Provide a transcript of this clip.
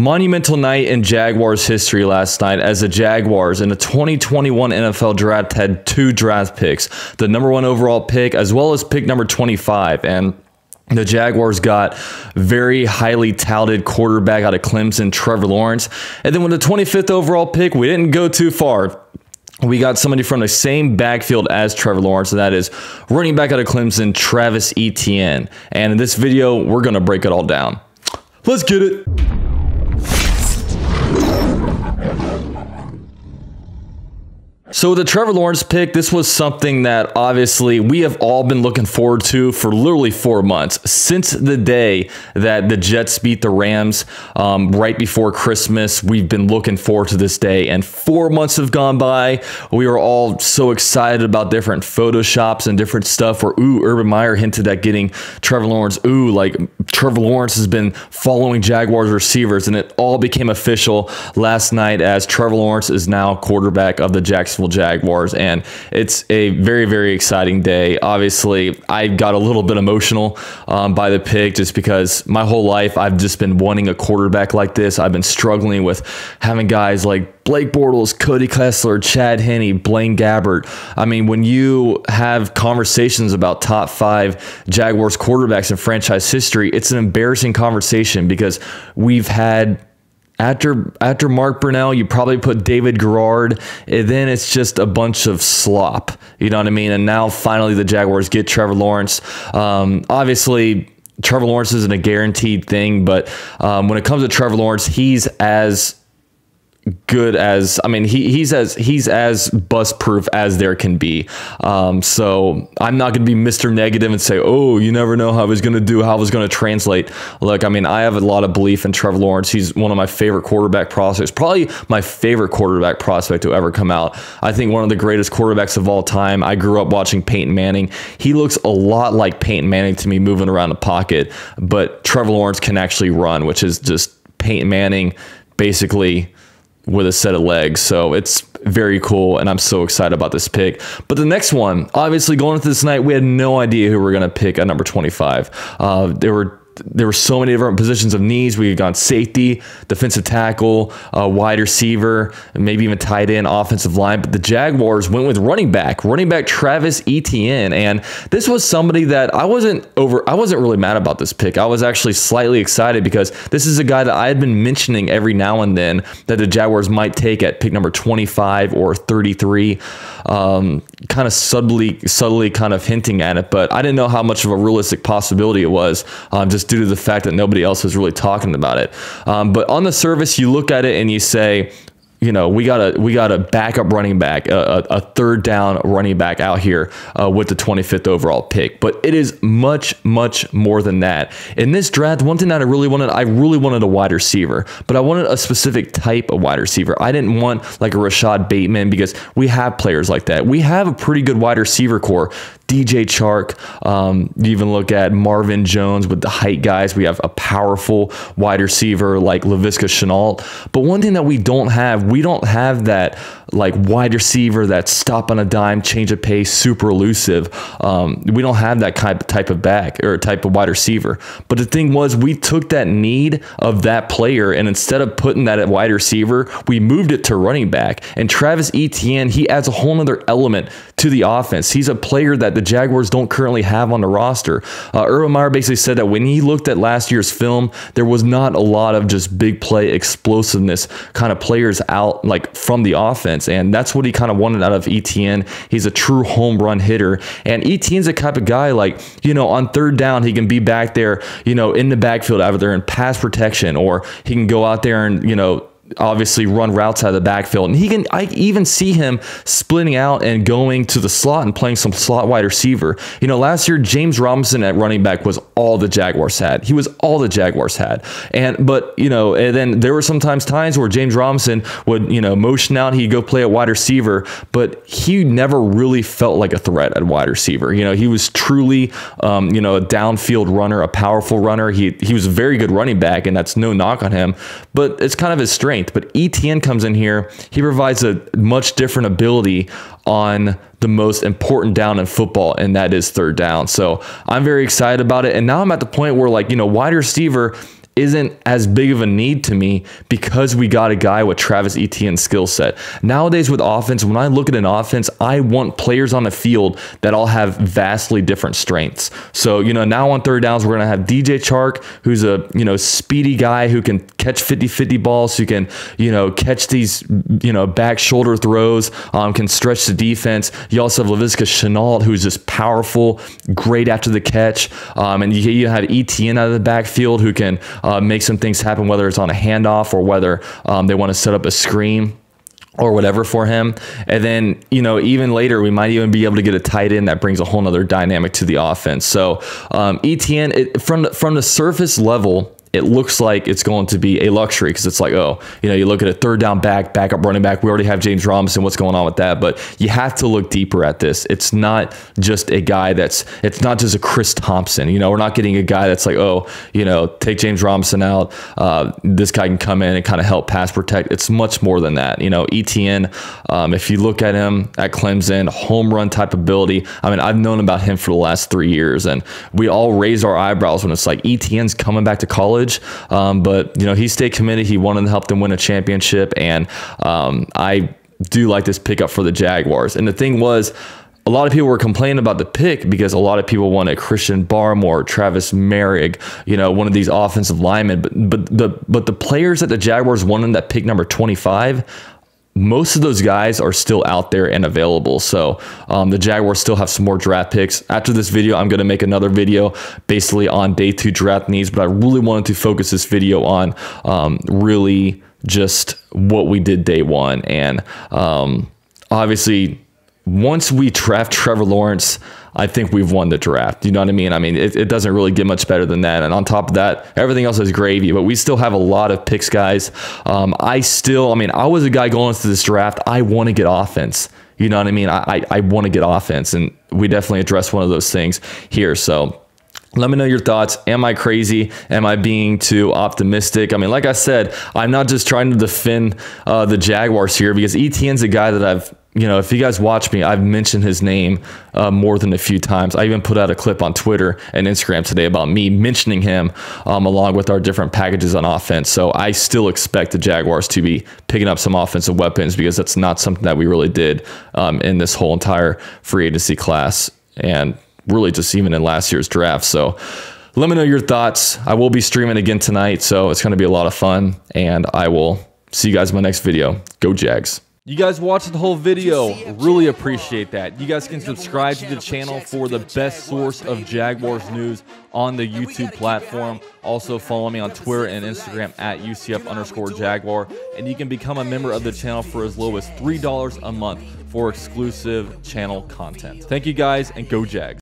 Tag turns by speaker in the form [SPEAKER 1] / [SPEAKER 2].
[SPEAKER 1] Monumental night in Jaguars history last night as the Jaguars in the 2021 NFL draft had two draft picks the number one overall pick as well as pick number 25. And the Jaguars got very highly touted quarterback out of Clemson, Trevor Lawrence. And then with the 25th overall pick, we didn't go too far. We got somebody from the same backfield as Trevor Lawrence, and that is running back out of Clemson, Travis Etienne. And in this video, we're going to break it all down. Let's get it. So the Trevor Lawrence pick, this was something that obviously we have all been looking forward to for literally four months since the day that the Jets beat the Rams um, right before Christmas. We've been looking forward to this day, and four months have gone by. We were all so excited about different photoshops and different stuff. Where ooh, Urban Meyer hinted at getting Trevor Lawrence. Ooh, like Trevor Lawrence has been following Jaguars receivers, and it all became official last night as Trevor Lawrence is now quarterback of the Jacksonville. Jacksonville Jaguars. And it's a very, very exciting day. Obviously, I got a little bit emotional um, by the pick just because my whole life I've just been wanting a quarterback like this. I've been struggling with having guys like Blake Bortles, Cody Kessler, Chad Henne, Blaine Gabbert. I mean, when you have conversations about top five Jaguars quarterbacks in franchise history, it's an embarrassing conversation because we've had after after Mark Brunell, you probably put David Garrard, and then it's just a bunch of slop. You know what I mean? And now finally the Jaguars get Trevor Lawrence. Um, obviously, Trevor Lawrence isn't a guaranteed thing, but um, when it comes to Trevor Lawrence, he's as good as I mean he he's as he's as bust proof as there can be. Um, so I'm not going to be Mr. Negative and say, oh, you never know how he's going to do, how he's going to translate. Look, I mean, I have a lot of belief in Trevor Lawrence. He's one of my favorite quarterback prospects, probably my favorite quarterback prospect to ever come out. I think one of the greatest quarterbacks of all time. I grew up watching Peyton Manning. He looks a lot like Peyton Manning to me, moving around the pocket, but Trevor Lawrence can actually run, which is just Peyton Manning basically with a set of legs. So it's very cool, and I'm so excited about this pick. But the next one, obviously, going into this night, we had no idea who we were going to pick at number 25. Uh, there were there were so many different positions of needs. We had gone safety, defensive tackle, uh, wide receiver, maybe even tight end, offensive line. But the Jaguars went with running back, running back Travis Etienne, and this was somebody that I wasn't over. I wasn't really mad about this pick. I was actually slightly excited because this is a guy that I had been mentioning every now and then that the Jaguars might take at pick number 25 or 33, um, kind of subtly, subtly, kind of hinting at it. But I didn't know how much of a realistic possibility it was. Um, just due to the fact that nobody else was really talking about it. Um, but on the surface, you look at it and you say, you know, we got a we got a backup running back, a, a third down running back out here uh, with the 25th overall pick. But it is much much more than that. In this draft, one thing that I really wanted, I really wanted a wide receiver, but I wanted a specific type of wide receiver. I didn't want like a Rashod Bateman because we have players like that. We have a pretty good wide receiver corps. DJ Chark. Um, you even look at Marvin Jones with the height guys. We have a powerful wide receiver like Laviska Shenault. But one thing that we don't have, we don't have that like wide receiver that stop on a dime, change of pace, super elusive. Um, we don't have that kind of type of back or type of wide receiver. But the thing was, we took that need of that player and instead of putting that at wide receiver, we moved it to running back. And Travis Etienne, he adds a whole other element to the offense. He's a player that the Jaguars don't currently have on the roster. Uh, Urban Meyer basically said that when he looked at last year's film, there was not a lot of just big play explosiveness kind of players out like from the offense. And that's what he kind of wanted out of Etienne. He's a true home run hitter. And Etienne's a type of guy like, you know, on third down, he can be back there, you know, in the backfield out there in pass protection, or he can go out there and, you know, obviously run routes out of the backfield. And he can I even see him splitting out and going to the slot and playing some slot wide receiver. You know, last year James Robinson at running back was all the Jaguars had. He was all the Jaguars had. And but, you know, and then there were sometimes times where James Robinson would, you know, motion out, he'd go play a wide receiver, but he never really felt like a threat at wide receiver. You know, he was truly um, you know, a downfield runner, a powerful runner. He he was a very good running back and that's no knock on him, but it's kind of his strength strength. But Etienne comes in here, he provides a much different ability on the most important down in football, and that is third down. So I'm very excited about it. And now I'm at the point where, like, you know, wide receiver isn't as big of a need to me because we got a guy with Travis Etienne's skill set. Nowadays with offense, when I look at an offense, I want players on the field that all have vastly different strengths. So, you know, now on third downs, we're going to have DJ Chark, who's a, you know, speedy guy who can catch 50-50 balls, who can, you know, catch these, you know, back shoulder throws, um, can stretch the defense. You also have Laviska Shenault, who's just powerful, great after the catch. Um, and you, you have Etienne out of the backfield who can uh, make some things happen, whether it's on a handoff or whether um, they want to set up a screen or whatever for him. And then, you know, even later, we might even be able to get a tight end that brings a whole nother dynamic to the offense. So, um, Etienne, it, from, from the surface level, it looks like it's going to be a luxury because it's like, oh, you know, you look at a third down back, backup running back. We already have James Robinson. What's going on with that? But you have to look deeper at this. It's not just a guy that's, it's not just a Chris Thompson. You know, we're not getting a guy that's like, oh, you know, take James Robinson out. Uh, this guy can come in and kind of help pass protect. It's much more than that. You know, Etienne, um, if you look at him at Clemson, home run type ability. I mean, I've known about him for the last three years, and we all raise our eyebrows when it's like Etienne's coming back to college college. Um, but you know, he stayed committed. He wanted to help them win a championship, and um, I do like this pickup for the Jaguars. And the thing was. A lot of people were complaining about the pick because a lot of people wanted Christian Barmore, Travis Merrick, you know, one of these offensive linemen. But but the but the players that the Jaguars wanted that pick number 25 most of those guys are still out there and available. So um, the Jaguars still have some more draft picks. After this video, I'm going to make another video basically on day two draft needs, but I really wanted to focus this video on um, really just what we did day one. And um, obviously, once we draft Trevor Lawrence, I think we've won the draft. You know what I mean? I mean, it, it, doesn't really get much better than that. And on top of that, everything else is gravy, but we still have a lot of picks, guys. Um, I still, I mean, I was a guy going into this draft. I want to get offense. You know what I mean? I, I, I want to get offense. And we definitely address one of those things here. So, let me know your thoughts. Am I crazy? Am I being too optimistic? I mean, like I said, I'm not just trying to defend uh, the Jaguars here because Etienne's a guy that I've you know, if you guys watch me, I've mentioned his name uh, more than a few times. I even put out a clip on Twitter and Instagram today about me mentioning him um, along with our different packages on offense. So I still expect the Jaguars to be picking up some offensive weapons because that's not something that we really did um, in this whole entire free agency class and really just even in last year's draft. So let me know your thoughts. I will be streaming again tonight, so it's going to be a lot of fun, and I will see you guys in my next video. Go Jags. You guys watched the whole video. Really appreciate that. You guys can subscribe to the channel for the best source of Jaguars news on the YouTube platform. Also follow me on Twitter and Instagram at UCF underscore Jaguar. And you can become a member of the channel for as low as $3 a month for exclusive channel content. Thank you guys and go Jags.